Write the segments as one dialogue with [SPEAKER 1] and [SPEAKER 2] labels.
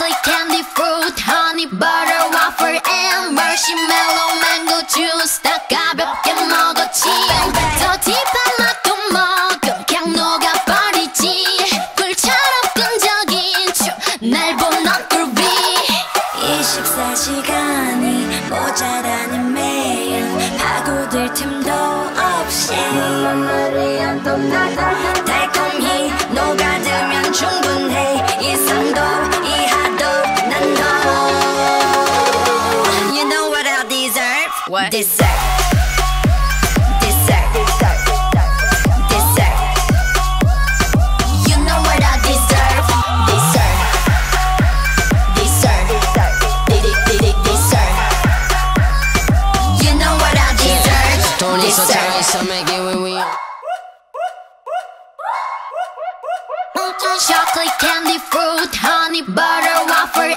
[SPEAKER 1] like candy fruit, honey, butter, waffle and marshmallow, mango juice 다 가볍게 먹었지 더 딥한 맛도 먹어 그냥 녹아버리지 꿀처럼 끈적인 춤날 보는 꿀비
[SPEAKER 2] 24시간이 모자라는 매일 파고들 틈도 없이 눈물이 안 떠나다 What? This
[SPEAKER 1] You know what I deserve. Deserve. Deserve. Deserve. Deserve. You know what I deserve.
[SPEAKER 3] make it
[SPEAKER 1] Chocolate candy, fruit, honey, butter, waffle.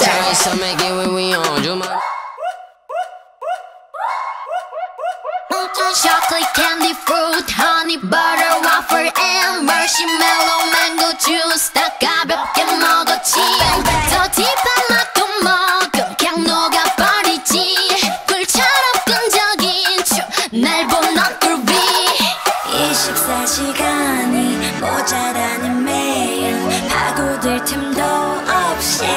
[SPEAKER 3] time, so make it when we on. Do my.
[SPEAKER 1] Chocolate candy, fruit, honey, butter, waffle, and marshmallow, mango juice 다 가볍게 먹었지 더 딥한 맛도 먹어 그냥 녹아버리지 꿀처럼 끈적인 춤날 보는 꿀비
[SPEAKER 2] 24시간이 모자라는 매일 파고들 틈도